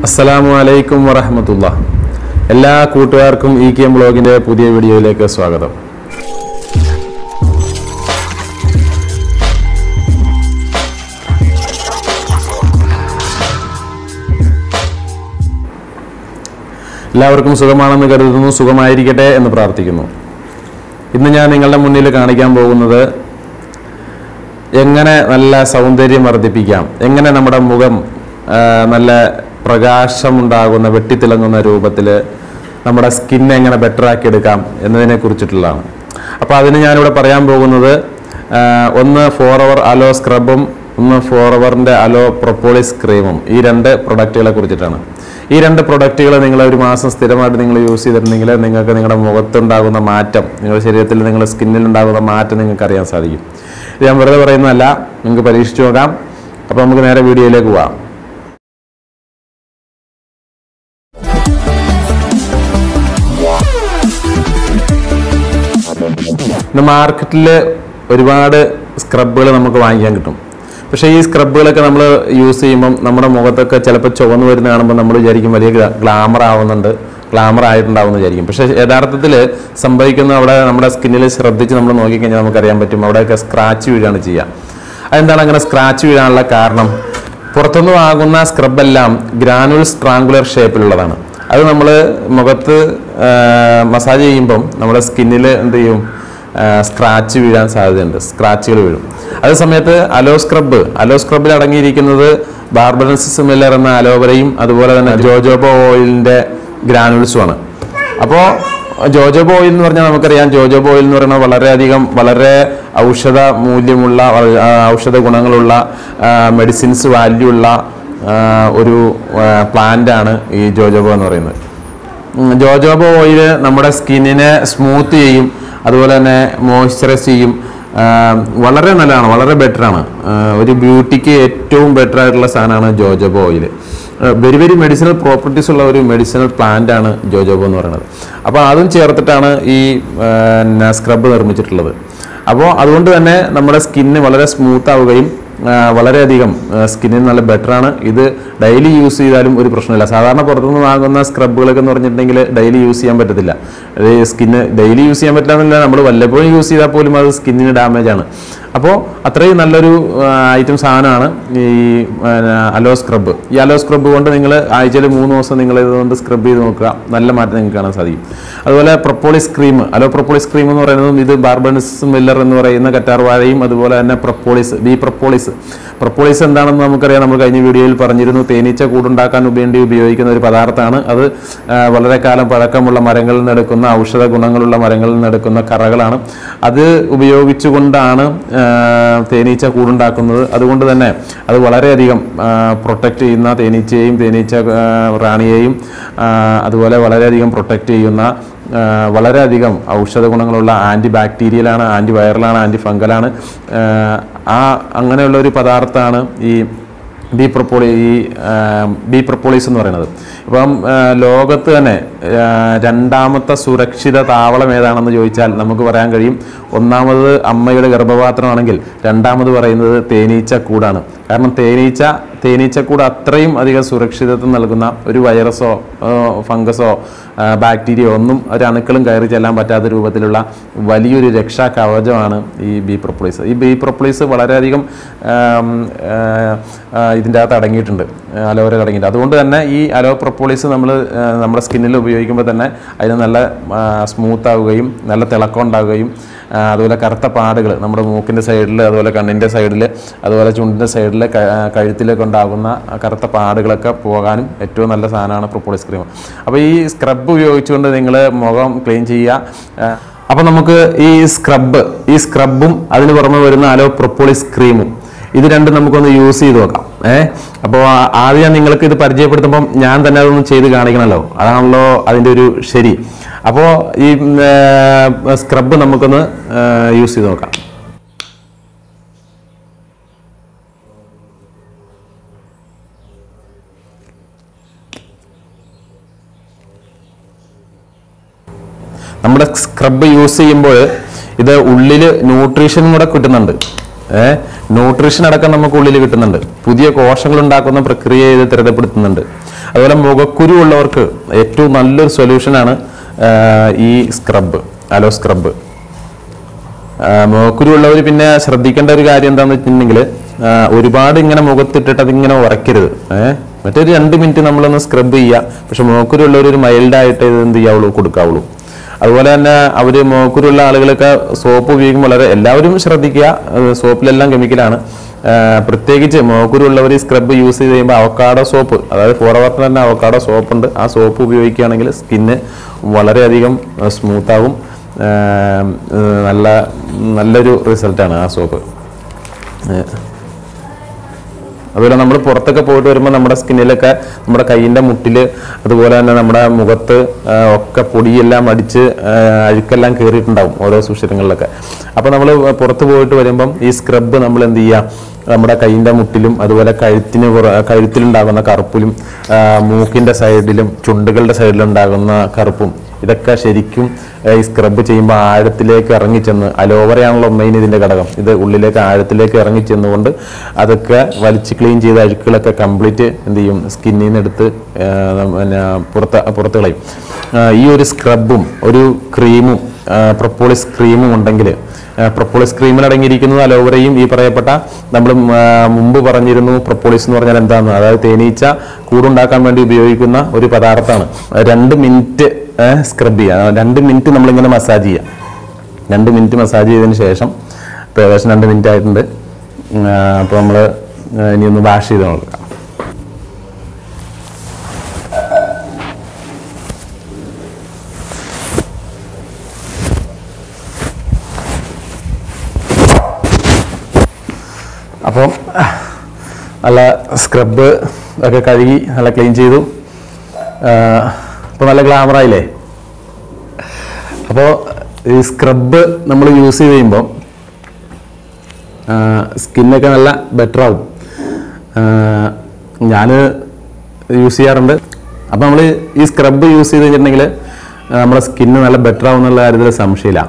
അസ്സലാമു അലൈക്കും വറഹമത്തുള്ള എല്ലാ കൂട്ടുകാർക്കും ഇ കെ എം ബ്ലോഗിന്റെ പുതിയ വീഡിയോയിലേക്ക് സ്വാഗതം. എല്ലാവർക്കും സുഖമാണെന്ന് കരുതുന്നു സുഖമായിരിക്കട്ടെ എന്ന് പ്രാർത്ഥിക്കുന്നു. ഇന്ന് ഞാൻ നിങ്ങളുടെ മുന്നിൽ കാണിക്കാൻ പോകുന്നത് എങ്ങനെ നല്ല സൗന്ദര്യം വർദ്ധിപ്പിക്കാം എങ്ങനെ നമ്മുടെ മുഖം നല്ല പ്രകാശമുണ്ടാകുന്ന വെട്ടിത്തിളങ്ങുന്ന രൂപത്തിൽ നമ്മുടെ സ്കിൻ എങ്ങനെ ബെറ്റർ ആക്കി എടുക്കാം എന്നതിനെ കുറിച്ചിട്ടുള്ളതാണ്. അപ്പോൾ അതിന് ഞാനിവിടെ പറയാൻ പോകുന്നത് ഒന്ന് ഫോർ അവർ അലോ സ്ക്രബും ഒന്ന് ഫോർ അവറിന്റെ അലോ പ്രൊപ്പോളിസ് ക്രീമും ഈ രണ്ട് പ്രൊഡക്റ്റുകളെ കുറിച്ചിട്ടാണ്. ഈ രണ്ട് പ്രൊഡക്റ്റുകൾ നിങ്ങൾ ഒരു മാസം സ്ഥിരമായിട്ട് നിങ്ങൾ യൂസ് ചെയ്തിട്ടുണ്ടെങ്കിൽ നിങ്ങൾക്ക് നിങ്ങളുടെ മുഖത്തുണ്ടാകുന്ന മാറ്റം നിങ്ങളുടെ ശരീരത്തിൽ നിങ്ങളുടെ സ്കിന്നിൽ ഉണ്ടാകുന്ന മാറ്റം നിങ്ങൾക്ക് അറിയാൻ സാധിക്കും. ഇത് ഞാൻ വെറുതെ പറയുന്നതല്ല നിങ്ങൾക്ക് പരീക്ഷിച്ചു നോക്കാം. അപ്പോൾ നമുക്ക് നേരെ വീഡിയോയിലേക്ക് പോവാം. ഇന്ന് മാർക്കറ്റിൽ ഒരുപാട് സ്ക്രബുകൾ നമുക്ക് വാങ്ങിക്കാൻ കിട്ടും. പക്ഷേ ഈ സ്ക്രബുകളൊക്കെ നമ്മൾ യൂസ് ചെയ്യുമ്പം നമ്മുടെ മുഖത്തൊക്കെ ചിലപ്പോൾ ചുവന്ന് വരുന്ന കാണുമ്പോൾ നമ്മൾ വിചാരിക്കും വലിയ ഗ്ലാമർ ആവുന്നുണ്ട് ഗ്ലാമർ ആയിട്ടുണ്ടാവുമെന്ന് വിചാരിക്കും. പക്ഷേ യഥാർത്ഥത്തിൽ സംഭവിക്കുന്ന അവിടെ നമ്മുടെ സ്കിന്നിൽ ശ്രദ്ധിച്ച് നമ്മൾ നോക്കിക്കഴിഞ്ഞാൽ നമുക്കറിയാൻ പറ്റും അവിടെയൊക്കെ സ്ക്രാച്ച് വീഴാണ് ചെയ്യുക അതെന്താണ് അങ്ങനെ സ്ക്രാച്ച് വീഴാനുള്ള കാരണം? പുറത്തുനിന്ന് വാങ്ങുന്ന സ്ക്രബെല്ലാം ഗ്രാനുവൽ സ്ട്രാങ്കുലർ ഷേപ്പിലുള്ളതാണ് അത് നമ്മൾ മുഖത്ത് മസാജ് ചെയ്യുമ്പം നമ്മുടെ സ്കിന്നിൽ എന്ത് ചെയ്യും? സ്ക്രാച്ച് വീഴാൻ സാധ്യതയുണ്ട്. സ്ക്രാച്ചുകൾ വീഴും. അതേ സമയത്ത് അലോ സ്ക്രബ് അലോ സ്ക്രബിൽ അടങ്ങിയിരിക്കുന്നത് ബാർബനസിസ് മില്ലർ എന്ന അലോവരയും അതുപോലെ തന്നെ ജോജോബോ ഓയിലിന്റെ ഗ്രാനുൾസുമാണ് അപ്പോൾ ജോജോബോ ഓയിൽ എന്ന് പറഞ്ഞാൽ നമുക്കറിയാം. ജോജോബോ ഓയിൽ എന്ന് പറയുന്നത് വളരെയധികം വളരെ ഔഷധ മൂല്യമുള്ള ഔഷധ ഗുണങ്ങളുള്ള മെഡിസിൻസ് വാല്യൂ ഉള്ള ഒരു പ്ലാന്റാണ് ഈ ജോജോബോ എന്ന് പറയുന്നത്. ജോജോബോ ഓയിൽ നമ്മുടെ സ്കിന്നിനെ സ്മൂത്ത് ചെയ്യും. അതുപോലെ തന്നെ മോയ്സ്ചറൈസ് ചെയ്യും. വളരെ നല്ലതാണ് വളരെ ബെറ്ററാണ് ഒരു ബ്യൂട്ടിക്ക് ഏറ്റവും ബെറ്റർ ആയിട്ടുള്ള സാധനമാണ് jojoba oil. Very very medicinal properties ഉള്ള ഒരു മെഡിസിനൽ പ്ലാന്റ് ആണ് ജോജോബോ എന്ന് പറയുന്നത്. അപ്പോൾ അതും ചേർത്തിട്ടാണ് ഈ സ്ക്രബ് നിർമ്മിച്ചിട്ടുള്ളത്. അപ്പോൾ അതുകൊണ്ട് തന്നെ നമ്മുടെ സ്കിന്ന് വളരെ സ്മൂത്ത് ആവുകയും വളരെയധികം സ്കിന്നിന് നല്ല ബെറ്ററാണ് ഇത് ഡെയിലി യൂസ് ചെയ്താലും ഒരു പ്രശ്നമില്ല. സാധാരണ പുറത്തുനിന്ന് വാങ്ങുന്ന സ്ക്രബുകളൊക്കെ എന്ന് പറഞ്ഞിട്ടുണ്ടെങ്കിൽ ഡെയിലി യൂസ് ചെയ്യാൻ പറ്റത്തില്ല. സ്കിന്ന് ഡെയിലി യൂസ് ചെയ്യാൻ പറ്റില്ല നമ്മൾ വല്ലപ്പോഴും യൂസ് ചെയ്താൽ പോലും അത് സ്കിന്നിന് ഡാമേജ് ആണ്. അപ്പോൾ അത്രയും നല്ലൊരു ഐറ്റം സാധനമാണ് ഈ അലോ സ്ക്രബ് ഈ അലോ സ്ക്രബ് കൊണ്ട് നിങ്ങൾ ആഴ്ചയിൽ മൂന്ന് ദിവസം നിങ്ങൾ ഇതുകൊണ്ട് സ്ക്രബ് ചെയ്ത് നോക്കുക. നല്ല മാറ്റം നിങ്ങൾക്ക് കാണാൻ സാധിക്കും. അതുപോലെ propolis cream aloe propolis cream എന്ന് പറയുന്നതും ഇത് ബാർബൺസ് മില്ലർ എന്ന് പറയുന്ന കറ്റാർവാഴയും അതുപോലെ തന്നെ പ്രൊപ്പോളിസ് ബി പ്രൊപ്പോളിസ് പ്രൊപ്പോളിസ് എന്താണെന്ന് നമുക്കറിയാം. നമ്മൾ കഴിഞ്ഞ വീഡിയോയിൽ പറഞ്ഞിരുന്നു തേനീച്ച കൂടുണ്ടാക്കാൻ വേണ്ടി ഉപയോഗിക്കുന്ന ഒരു പദാർത്ഥമാണ്. അത് വളരെ കാലം പഴക്കമുള്ള മരങ്ങളിൽ നിന്ന് എടുക്കുന്ന ഔഷധ ഗുണങ്ങളുള്ള മരങ്ങളിൽ നിന്ന് എടുക്കുന്ന കറകളാണ്. അത് ഉപയോഗിച്ചുകൊണ്ടാണ് തേനീച്ച കൂടുണ്ടാക്കുന്നത്. അതുകൊണ്ട് തന്നെ അത് വളരെയധികം പ്രൊട്ടക്റ്റ് ചെയ്യുന്ന തേനീച്ചയെയും തേനീച്ച റാണിയെയും അതുപോലെ വളരെയധികം പ്രൊട്ടക്റ്റ് ചെയ്യുന്ന വളരെയധികം ഔഷധ ഗുണങ്ങളുള്ള ആന്റി ബാക്ടീരിയലാണ് ആന്റി വൈറലാണ് ആന്റി ഫംഗലാണ് ആ അങ്ങനെയുള്ള ഒരു പദാർത്ഥമാണ് ഈ ബി പ്രൊപ്പോളി ഈ ബി പ്രൊപ്പോളിസ് എന്ന് പറയുന്നത്. ഇപ്പം ലോകത്ത് തന്നെ രണ്ടാമത്തെ സുരക്ഷിത താവളം ഏതാണെന്ന് ചോദിച്ചാൽ നമുക്ക് പറയാൻ കഴിയും ഒന്നാമത് അമ്മയുടെ ഗർഭപാത്രമാണെങ്കിൽ രണ്ടാമത് പറയുന്നത് തേനീച്ച കൂടാണ്. കാരണം തേനീച്ച തേനീച്ചക്കൂട് അത്രയും അധികം സുരക്ഷിതത്വം നൽകുന്ന ഒരു വൈറസോ ഫംഗസോ ബാക്ടീരിയ ഒന്നും ഒരു അണുക്കളും കയറി ചെല്ലാൻ പറ്റാത്ത രൂപത്തിലുള്ള വലിയൊരു രക്ഷാ കവചമാണ് ഈ ബി പ്രൊപ്ലീസ് ഈ ബി പ്രൊപ്ലീസ് വളരെയധികം ഇതിന്റെ അകത്ത് അടങ്ങിയിട്ടുണ്ട് അലോവരയിൽ അടങ്ങിയിട്ടുണ്ട്. അതുകൊണ്ട് തന്നെ ഈ അലോ പ്രൊപ്പോളിസ് നമ്മൾ നമ്മുടെ സ്കിന്നിൽ ഉപയോഗിക്കുമ്പോൾ തന്നെ അതിന് നല്ല സ്മൂത്ത് ആവുകയും നല്ല തിളക്കം ഉണ്ടാവുകയും അതുപോലെ കറുത്ത പാടുകൾ നമ്മുടെ മൂക്കിന്റെ സൈഡിൽ അതുപോലെ കണ്ണിന്റെ സൈഡിൽ അതുപോലെ ചുണ്ടിന്റെ സൈഡിൽ കഴുത്തിലൊക്കെ ഉണ്ടാകുന്ന കറുത്ത പാടുകളൊക്കെ പോകാനും ഏറ്റവും നല്ല സാധനമാണ് പ്രൊപ്പോളിസ് ക്രീം. അപ്പോൾ ഈ സ്ക്രബ് ഉപയോഗിച്ചുകൊണ്ട് നിങ്ങൾ മുഖം ക്ലീൻ ചെയ്യുക. അപ്പോൾ നമുക്ക് ഈ സ്ക്രബ് ഈ സ്ക്രബും അതിന് പുറമെ വരുന്ന അലോ പ്രൊപ്പോളിസ് ക്രീമും ഇത് രണ്ടും നമുക്കൊന്ന് യൂസ് ചെയ്ത് നോക്കാം. ഏഹ് അപ്പോൾ ആദ്യം ഞാൻ നിങ്ങൾക്ക് ഇത് പരിചയപ്പെടുത്തുമ്പം ഞാൻ തന്നെ അതൊന്ന് ചെയ്ത് കാണിക്കണമല്ലോ അതാണല്ലോ അതിന്റെ ഒരു ശരി. അപ്പോൾ ഈ സ്ക്രബ് നമുക്കൊന്ന് യൂസ് ചെയ്ത് നോക്കാം. നമ്മുടെ സ്ക്രബ് യൂസ് ചെയ്യുമ്പോൾ ഇത് ഉള്ളിൽ ന്യൂട്രീഷൻ കൂടെ കിട്ടുന്നുണ്ട്. ന്യൂട്രീഷൻ അടക്കം നമുക്ക് ഉള്ളിൽ കിട്ടുന്നുണ്ട്. പുതിയ കോശങ്ങൾ ഉണ്ടാക്കുന്ന പ്രക്രിയയെ ഇത് ത്വരിതപ്പെടുത്തുന്നുണ്ട്. അതുപോലെ മുഖക്കുരു ഉള്ളവർക്ക് ഏറ്റവും നല്ലൊരു സൊല്യൂഷനാണ് ഈ സ്ക്രബ് അലോ സ്ക്രബ് മുഖക്കുരു ഉള്ളവർ പിന്നെ ശ്രദ്ധിക്കേണ്ട ഒരു കാര്യം എന്താണെന്ന് വെച്ചിട്ടുണ്ടെങ്കിൽ ഒരുപാട് ഇങ്ങനെ മുഖത്തിട്ടിട്ട് അതിങ്ങനെ ഉറക്കരുത് ഏഹ് മറ്റൊരു രണ്ട് മിനിറ്റ് നമ്മളൊന്ന് സ്ക്രബ് ചെയ്യുക പക്ഷെ മുഖക്കുരു ഉള്ളവർ ഒരു മൈൽഡായിട്ട് ഇത് എന്ത് ചെയ്യാവുള്ളൂ കൊടുക്കാവുള്ളൂ. അതുപോലെ തന്നെ അവർ മുഖക്കുരുള്ള ആളുകളൊക്കെ സോപ്പ് ഉപയോഗിക്കുമ്പോൾ വളരെ എല്ലാവരും ശ്രദ്ധിക്കുക. സോപ്പിലെല്ലാം കെമിക്കലാണ് പ്രത്യേകിച്ച് മോക്കുരുള്ളവർ സ്ക്രബ് യൂസ് ചെയ്ത് കഴിയുമ്പോൾ അവക്കാടോ സോപ്പ് അതായത് അവർട്ടിൽ തന്നെ അവക്കാടോ സോപ്പ് ഉണ്ട്. ആ സോപ്പ് ഉപയോഗിക്കുകയാണെങ്കിൽ സ്കിന്ന് വളരെയധികം സ്മൂത്താവും നല്ല നല്ലൊരു റിസൾട്ടാണ് ആ സോപ്പ് അതുപോലെ നമ്മൾ പുറത്തൊക്കെ പോയിട്ട് വരുമ്പോൾ നമ്മുടെ സ്കിന്നിലൊക്കെ നമ്മുടെ കൈയിന്റെ മുട്ടിൽ അതുപോലെ തന്നെ നമ്മുടെ മുഖത്ത് ഒക്കെ പൊടിയെല്ലാം അടിച്ച് അഴുക്കെല്ലാം കയറിയിട്ടുണ്ടാവും ഓരോ സുഷിരങ്ങളിലൊക്കെ. അപ്പോൾ നമ്മൾ പുറത്ത് പോയിട്ട് വരുമ്പം ഈ സ്ക്രബ് നമ്മൾ എന്ത് ചെയ്യുക നമ്മുടെ കൈയിന്റെ മുട്ടിലും അതുപോലെ കഴുത്തിന് കഴുത്തിലുണ്ടാകുന്ന കറുപ്പിലും മൂക്കിന്റെ സൈഡിലും ചുണ്ടുകളുടെ സൈഡിലുണ്ടാകുന്ന കറുപ്പും ഇതൊക്കെ ശരിക്കും ഈ സ്ക്രബ് ചെയ്യുമ്പോൾ ആഴത്തിലേക്ക് ഇറങ്ങിച്ചെന്ന് അലോവറയാണല്ലോ മെയിൻ ഇതിന്റെ ഘടകം. ഇത് ഉള്ളിലേക്ക് ആഴത്തിലേക്ക് ഇറങ്ങിച്ചെന്നുകൊണ്ട് അതൊക്കെ വലിച്ച് ക്ലീൻ ചെയ്ത അഴുക്കുകളൊക്കെ കംപ്ലീറ്റ് എന്ത് ചെയ്യും? സ്കിന്നിൽ നിന്ന് എടുത്ത് പിന്നെ പുറത്ത് പുറത്ത് കളയും. ഈ ഒരു സ്ക്രബും ഒരു ക്രീമും പ്രൊപ്പോളിസ് ക്രീമും ഉണ്ടെങ്കിൽ പ്രൊപ്പോളിസ് ക്രീമിൽ അടങ്ങിയിരിക്കുന്നത് അലോവറയും ഈ പറയപ്പെട്ട നമ്മൾ മുമ്പ് പറഞ്ഞിരുന്നു പ്രൊപ്പോളിസ് എന്ന് പറഞ്ഞാൽ എന്താണെന്ന് അതായത് തേനീച്ച കൂടുണ്ടാക്കാൻ വേണ്ടി ഉപയോഗിക്കുന്ന ഒരു പദാർത്ഥമാണ്. രണ്ട് മിനിറ്റ് സ്ക്രബ് ചെയ്യുക രണ്ട് മിനിറ്റ് നമ്മളിങ്ങനെ മസാജ് ചെയ്യുക രണ്ട് മിനിറ്റ് മസാജ് ചെയ്തതിന് ശേഷം ഇപ്പോൾ ഏകദേശം രണ്ട് മിനിറ്റ് ആയിട്ടുണ്ട്. അപ്പോൾ നമ്മൾ ഇനി ഒന്ന് വാഷ് ചെയ്ത് നോക്കാം. അപ്പോൾ നല്ല സ്ക്രബ് ഒക്കെ കഴുകി നല്ല ക്ലീൻ ചെയ്തു. ഇപ്പോൾ നല്ല ഗ്ലാമറായില്ലേ അപ്പോൾ ഈ സ്ക്രബ് നമ്മൾ യൂസ് ചെയ്ത് കഴിയുമ്പോൾ സ്കിന്നൊക്കെ നല്ല ബെറ്റർ ആവും. ഞാൻ യൂസ് ചെയ്യാറുണ്ട്. അപ്പോൾ നമ്മൾ ഈ സ്ക്രബ് യൂസ് ചെയ്ത് കഴിഞ്ഞിട്ടുണ്ടെങ്കിൽ നമ്മുടെ സ്കിന്ന് നല്ല ബെറ്റർ ആവും എന്നുള്ള കാര്യത്തിൽ സംശയമില്ല.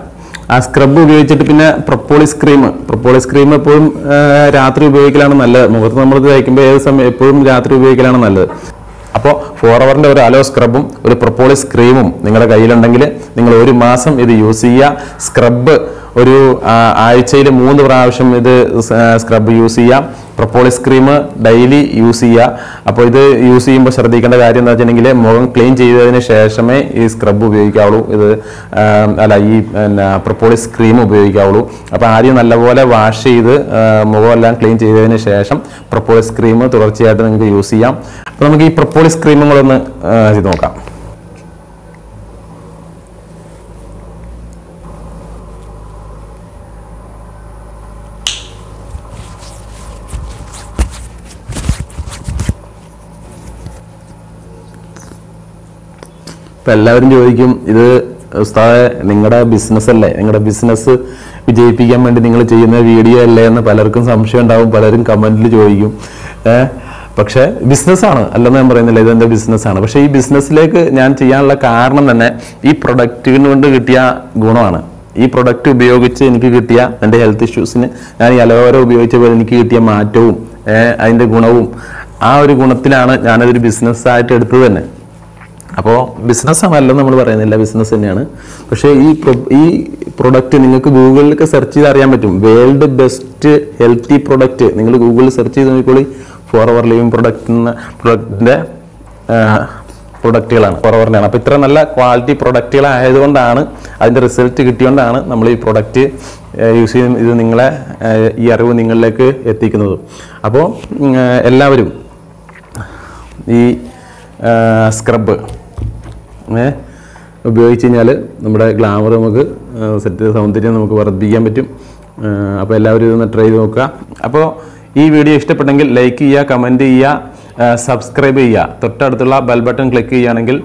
ആ സ്ക്രബ് ഉപയോഗിച്ചിട്ട് പിന്നെ പ്രൊപ്പോളിസ് ക്രീം പ്രൊപ്പോളിസ് ക്രീം എപ്പോഴും രാത്രി ഉപയോഗിക്കലാണ് നല്ലത്. മുഖത്ത് നമ്മൾ കഴിക്കുമ്പോൾ ഏത് സമയം എപ്പോഴും രാത്രി ഉപയോഗിക്കലാണ് നല്ലത്. അപ്പോൾ ഫോർ അവറിന്റെ ഒരു അലോ സ്ക്രബും ഒരു പ്രൊപ്പോളിസ് ക്രീമും നിങ്ങളുടെ കയ്യിലുണ്ടെങ്കിൽ നിങ്ങൾ ഒരു മാസം ഇത് യൂസ് ചെയ്യുക. സ്ക്രബ് ഒരു ആഴ്ചയിൽ മൂന്ന് പ്രാവശ്യം ഇത് സ്ക്രബ് യൂസ് ചെയ്യാം പ്രൊപ്പോളിസ് ക്രീം ഡെയിലി യൂസ് ചെയ്യുക. അപ്പോൾ ഇത് യൂസ് ചെയ്യുമ്പോൾ ശ്രദ്ധിക്കേണ്ട കാര്യം എന്താ വെച്ചിട്ടുണ്ടെങ്കിൽ മുഖം ക്ലീൻ ചെയ്തതിന് ശേഷമേ ഈ സ്ക്രബ് ഉപയോഗിക്കാവുള്ളൂ. ഇത് അല്ല ഈ പിന്നെ പ്രൊപ്പോളിസ് ക്രീം ഉപയോഗിക്കാവുള്ളൂ. അപ്പോൾ ആദ്യം നല്ലപോലെ വാഷ് ചെയ്ത് മുഖമെല്ലാം ക്ലീൻ ചെയ്തതിന് ശേഷം പ്രൊപ്പോളിസ് ക്രീം തുടർച്ചയായിട്ട് നിങ്ങൾക്ക് യൂസ് ചെയ്യാം. അപ്പോൾ നമുക്ക് ഈ പ്രപ്പോളിസ് ക്രീമും ഒന്ന് ചെയ്ത് നോക്കാം. ഇപ്പം എല്ലാവരും ചോദിക്കും ഇത് ഉസ്താദെ നിങ്ങളുടെ ബിസിനസ് അല്ലേ? നിങ്ങളുടെ ബിസിനസ് വിജയിപ്പിക്കാൻ വേണ്ടി നിങ്ങൾ ചെയ്യുന്ന വീഡിയോ അല്ലേ എന്ന് പലർക്കും സംശയം ഉണ്ടാവും പലരും കമന്റിൽ ചോദിക്കും. ഏഹ് പക്ഷേ ബിസിനസ്സാണ്. അല്ലെന്ന് ഞാൻ പറയുന്നില്ല ഇത് എന്റെ ബിസിനസ്സാണ്. പക്ഷേ ഈ ബിസിനസ്സിലേക്ക് ഞാൻ ചെയ്യാനുള്ള കാരണം തന്നെ ഈ പ്രൊഡക്റ്റിന് കൊണ്ട് കിട്ടിയ ഗുണമാണ്. ഈ പ്രൊഡക്റ്റ് ഉപയോഗിച്ച് എനിക്ക് കിട്ടിയ എന്റെ ഹെൽത്ത് ഇഷ്യൂസിന് ഞാൻ ഈ അലോവേര ഉപയോഗിച്ചപ്പോൾ എനിക്ക് കിട്ടിയ മാറ്റവും അതിന്റെ ഗുണവും ആ ഒരു ഗുണത്തിലാണ് ഞാനതൊരു ബിസിനസ്സായിട്ട് എടുത്തത് തന്നെ. അപ്പോൾ ബിസിനസ്സാണ് അല്ലെന്ന് നമ്മൾ പറയുന്നില്ല ബിസിനസ് തന്നെയാണ്. പക്ഷേ ഈ ഈ പ്രൊഡക്റ്റ് നിങ്ങൾക്ക് ഗൂഗിളിലൊക്കെ സെർച്ച് ചെയ്ത് അറിയാൻ പറ്റും. വേൾഡ് ബെസ്റ്റ് ഹെൽത്തി പ്രൊഡക്റ്റ് നിങ്ങൾ ഗൂഗിളിൽ സെർച്ച് ചെയ്ത് നോക്കിക്കോളി. ഫോർ അവർ ലിവിങ് പ്രൊഡക്റ്റ് പ്രൊഡക്റ്റിന്റെ പ്രൊഡക്റ്റുകളാണ് അവറിന്റെയാണ് അപ്പോൾ ഇത്ര നല്ല ക്വാളിറ്റി പ്രൊഡക്റ്റുകൾ ആയതുകൊണ്ടാണ് അതിന്റെ റിസൾട്ട് കിട്ടിയോണ്ടാണ് നമ്മൾ ഈ പ്രൊഡക്റ്റ് യൂസ് ചെയ്ത് ഇത് നിങ്ങളെ ഈ അറിവ് നിങ്ങളിലേക്ക് എത്തിക്കുന്നത്. അപ്പോൾ എല്ലാവരും ഈ സ്ക്രബ് ഉപയോഗിച്ച് കഴിഞ്ഞാൽ നമ്മുടെ ഗ്ലാമർ നമുക്ക് സെറ്റ് സൗന്ദര്യം നമുക്ക് വർദ്ധിപ്പിക്കാൻ പറ്റും. അപ്പോൾ എല്ലാവരും ഇതൊന്ന് ട്രൈ ചെയ്ത് നോക്കുക. അപ്പോൾ ഈ വീഡിയോ ഇഷ്ടപ്പെട്ടെങ്കിൽ ലൈക്ക് ചെയ്യുക കമന്റ് ചെയ്യുക സബ്സ്ക്രൈബ് ചെയ്യുക. തൊട്ടടുത്തുള്ള ബെൽ ബട്ടൺ ക്ലിക്ക് ചെയ്യുകയാണെങ്കിൽ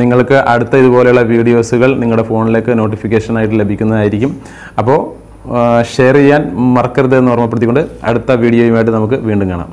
നിങ്ങൾക്ക് അടുത്ത ഇതുപോലെയുള്ള വീഡിയോസുകൾ നിങ്ങളുടെ ഫോണിലേക്ക് നോട്ടിഫിക്കേഷനായിട്ട് ലഭിക്കുന്നതായിരിക്കും. അപ്പോൾ ഷെയർ ചെയ്യാൻ മറക്കരുത് എന്ന് ഓർമ്മപ്പെടുത്തിക്കൊണ്ട് അടുത്ത വീഡിയോയുമായിട്ട് നമുക്ക് വീണ്ടും കാണാം.